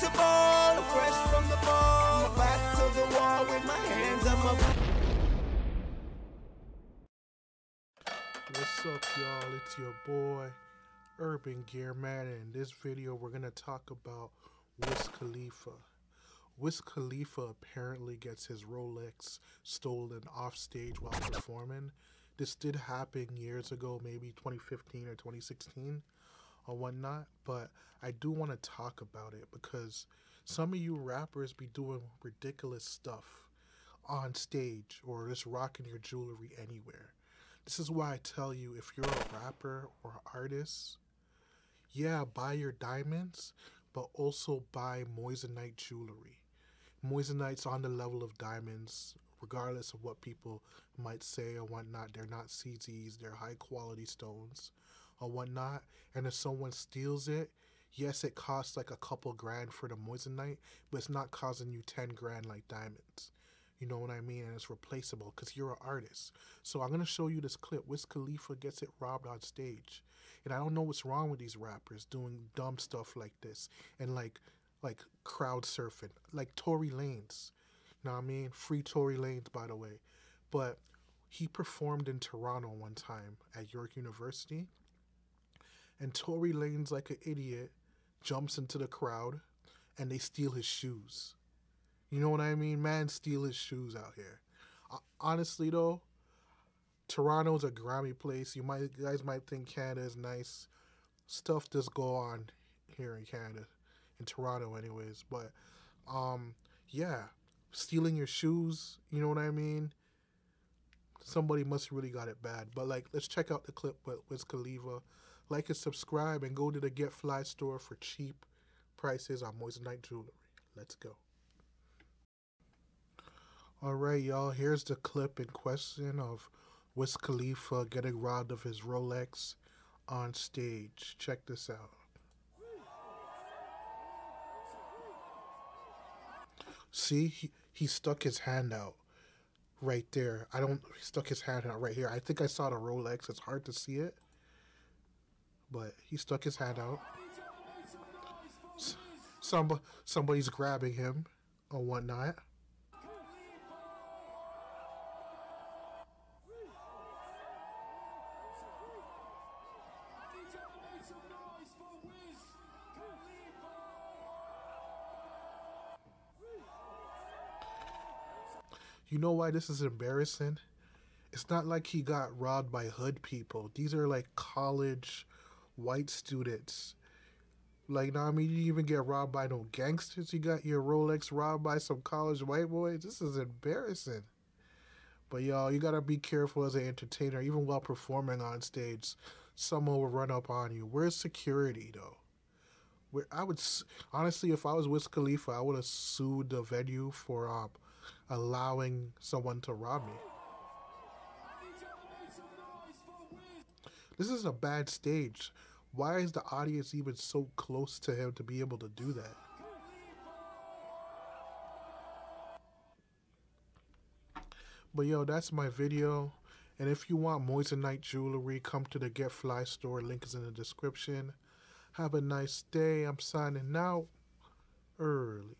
to ball, fresh from the ball. Back to the wall with my hands on my. What's up, y'all? It's your boy, Urban Gearman, and in this video, we're gonna talk about Wiz Khalifa. Wiz Khalifa apparently gets his Rolex stolen off stage while performing. This did happen years ago, maybe 2015 or 2016 or whatnot, but I do want to talk about it because some of you rappers be doing ridiculous stuff on stage or just rocking your jewelry anywhere. This is why I tell you if you're a rapper or artist, yeah, buy your diamonds, but also buy moissanite jewelry. Moissanite's on the level of diamonds, regardless of what people might say or whatnot. They're not CZs, they're high quality stones or whatnot. And if someone steals it, yes, it costs like a couple grand for the moissanite, but it's not causing you 10 grand like diamonds. You know what I mean? And it's replaceable because you're an artist. So I'm gonna show you this clip. Wiz Khalifa gets it robbed on stage, and I don't know what's wrong with these rappers doing dumb stuff like this and like like crowd surfing, like Tory Lanez. You know what I mean? Free Tory Lanez, by the way. But he performed in Toronto one time at York University, and Tory Lanez, like an idiot, jumps into the crowd, and they steal his shoes. You know what I mean? Man, steal his shoes out here. Uh, honestly, though, Toronto's a Grammy place. You might you guys might think Canada is nice. Stuff does go on here in Canada, in Toronto, anyways. But um, yeah, stealing your shoes. You know what I mean? Somebody must really got it bad. But like, let's check out the clip with Wiz Khalifa. Like and subscribe, and go to the Get Fly store for cheap prices on Moissanite jewelry. Let's go. All right, y'all. Here's the clip in question of Wiz Khalifa getting robbed of his Rolex on stage. Check this out. See, he, he stuck his hand out right there. I don't, he stuck his hand out right here. I think I saw the Rolex. It's hard to see it, but he stuck his hand out. Some, somebody's grabbing him or whatnot. You know why this is embarrassing? It's not like he got robbed by hood people. These are like college white students. Like, nah, I mean, you didn't even get robbed by no gangsters. You got your Rolex robbed by some college white boys. This is embarrassing. But y'all, you gotta be careful as an entertainer, even while performing on stage. Someone will run up on you. Where's security though? Where I would honestly, if I was Wiz Khalifa, I would have sued the venue for um, allowing someone to rob me. This is a bad stage. Why is the audience even so close to him to be able to do that? But yo, that's my video. And if you want moissanite jewelry, come to the Get Fly store. Link is in the description. Have a nice day. I'm signing out early.